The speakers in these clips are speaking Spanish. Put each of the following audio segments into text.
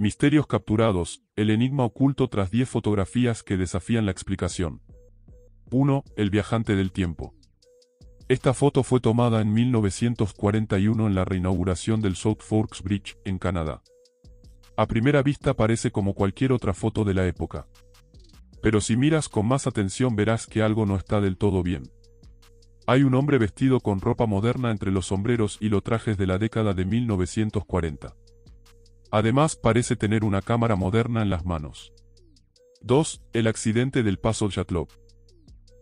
Misterios capturados, el enigma oculto tras 10 fotografías que desafían la explicación. 1. El viajante del tiempo. Esta foto fue tomada en 1941 en la reinauguración del South Forks Bridge, en Canadá. A primera vista parece como cualquier otra foto de la época. Pero si miras con más atención verás que algo no está del todo bien. Hay un hombre vestido con ropa moderna entre los sombreros y los trajes de la década de 1940. Además parece tener una cámara moderna en las manos. 2. El accidente del Paso Jatlov.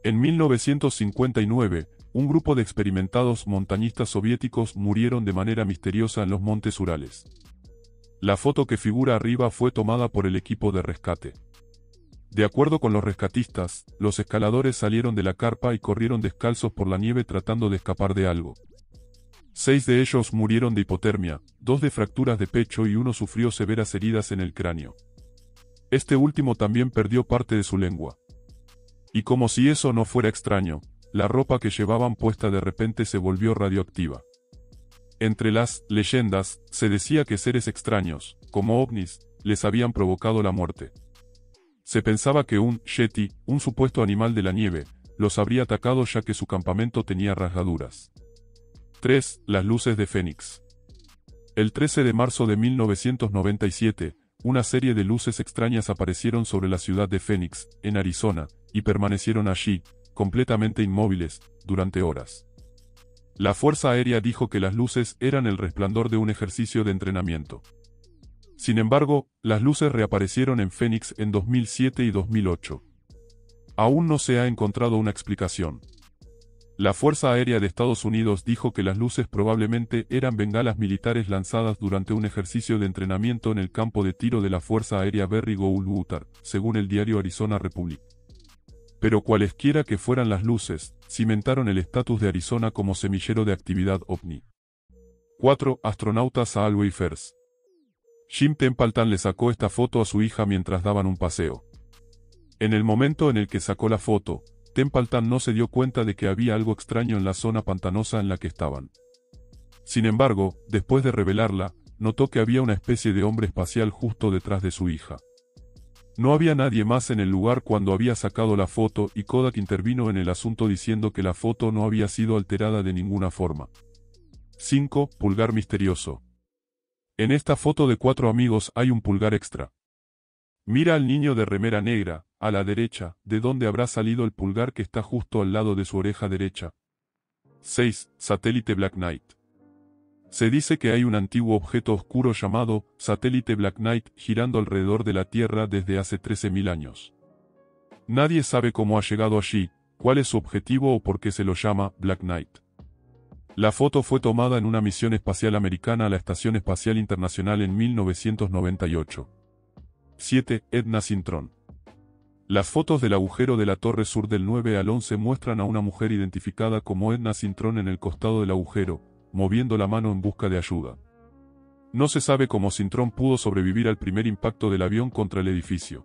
En 1959, un grupo de experimentados montañistas soviéticos murieron de manera misteriosa en los montes Urales. La foto que figura arriba fue tomada por el equipo de rescate. De acuerdo con los rescatistas, los escaladores salieron de la carpa y corrieron descalzos por la nieve tratando de escapar de algo. Seis de ellos murieron de hipotermia, dos de fracturas de pecho y uno sufrió severas heridas en el cráneo. Este último también perdió parte de su lengua. Y como si eso no fuera extraño, la ropa que llevaban puesta de repente se volvió radioactiva. Entre las leyendas, se decía que seres extraños, como ovnis, les habían provocado la muerte. Se pensaba que un Yeti, un supuesto animal de la nieve, los habría atacado ya que su campamento tenía rasgaduras. 3. Las luces de Fénix. El 13 de marzo de 1997, una serie de luces extrañas aparecieron sobre la ciudad de Phoenix, en Arizona, y permanecieron allí, completamente inmóviles, durante horas. La Fuerza Aérea dijo que las luces eran el resplandor de un ejercicio de entrenamiento. Sin embargo, las luces reaparecieron en Phoenix en 2007 y 2008. Aún no se ha encontrado una explicación. La Fuerza Aérea de Estados Unidos dijo que las luces probablemente eran bengalas militares lanzadas durante un ejercicio de entrenamiento en el campo de tiro de la Fuerza Aérea Berry Gould según el diario Arizona Republic. Pero cualesquiera que fueran las luces, cimentaron el estatus de Arizona como semillero de actividad ovni. 4. Astronautas a Alway First. Jim Templeton le sacó esta foto a su hija mientras daban un paseo. En el momento en el que sacó la foto, Templeton no se dio cuenta de que había algo extraño en la zona pantanosa en la que estaban. Sin embargo, después de revelarla, notó que había una especie de hombre espacial justo detrás de su hija. No había nadie más en el lugar cuando había sacado la foto y Kodak intervino en el asunto diciendo que la foto no había sido alterada de ninguna forma. 5. Pulgar misterioso. En esta foto de cuatro amigos hay un pulgar extra. Mira al niño de remera negra, a la derecha, de donde habrá salido el pulgar que está justo al lado de su oreja derecha. 6. Satélite Black Knight. Se dice que hay un antiguo objeto oscuro llamado satélite Black Knight girando alrededor de la Tierra desde hace 13.000 años. Nadie sabe cómo ha llegado allí, cuál es su objetivo o por qué se lo llama Black Knight. La foto fue tomada en una misión espacial americana a la Estación Espacial Internacional en 1998. 7. Edna Sintron. Las fotos del agujero de la torre sur del 9 al 11 muestran a una mujer identificada como Edna Sintron en el costado del agujero, moviendo la mano en busca de ayuda. No se sabe cómo Sintron pudo sobrevivir al primer impacto del avión contra el edificio.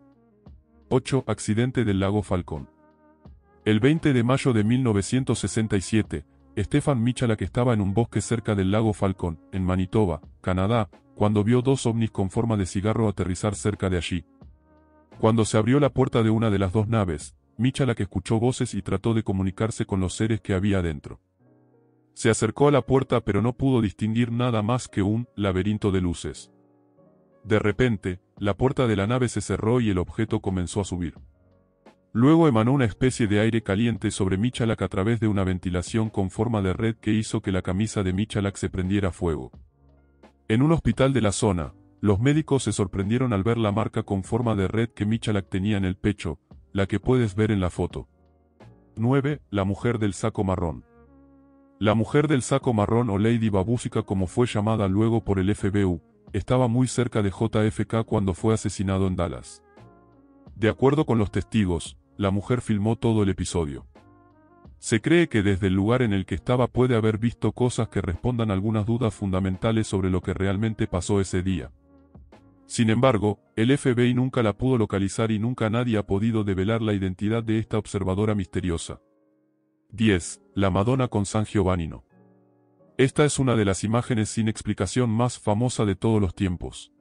8. Accidente del lago Falcón. El 20 de mayo de 1967, Stefan Michalak estaba en un bosque cerca del lago Falcon, en Manitoba, Canadá, cuando vio dos ovnis con forma de cigarro aterrizar cerca de allí. Cuando se abrió la puerta de una de las dos naves, Michalak escuchó voces y trató de comunicarse con los seres que había adentro. Se acercó a la puerta pero no pudo distinguir nada más que un laberinto de luces. De repente, la puerta de la nave se cerró y el objeto comenzó a subir. Luego emanó una especie de aire caliente sobre Michalak a través de una ventilación con forma de red que hizo que la camisa de Michalak se prendiera fuego. En un hospital de la zona, los médicos se sorprendieron al ver la marca con forma de red que Michalak tenía en el pecho, la que puedes ver en la foto. 9. La mujer del saco marrón. La mujer del saco marrón o Lady Babúsica como fue llamada luego por el FBU, estaba muy cerca de JFK cuando fue asesinado en Dallas. De acuerdo con los testigos, la mujer filmó todo el episodio. Se cree que desde el lugar en el que estaba puede haber visto cosas que respondan algunas dudas fundamentales sobre lo que realmente pasó ese día. Sin embargo, el FBI nunca la pudo localizar y nunca nadie ha podido develar la identidad de esta observadora misteriosa. 10. La Madonna con San Giovannino. Esta es una de las imágenes sin explicación más famosa de todos los tiempos.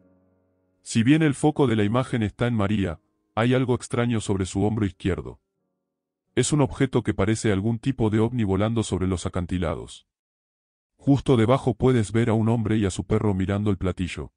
Si bien el foco de la imagen está en María, hay algo extraño sobre su hombro izquierdo. Es un objeto que parece algún tipo de ovni volando sobre los acantilados. Justo debajo puedes ver a un hombre y a su perro mirando el platillo.